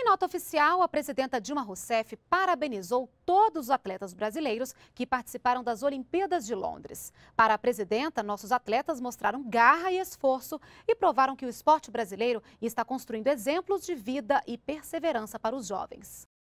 Em nota oficial, a presidenta Dilma Rousseff parabenizou todos os atletas brasileiros que participaram das Olimpíadas de Londres. Para a presidenta, nossos atletas mostraram garra e esforço e provaram que o esporte brasileiro está construindo exemplos de vida e perseverança para os jovens.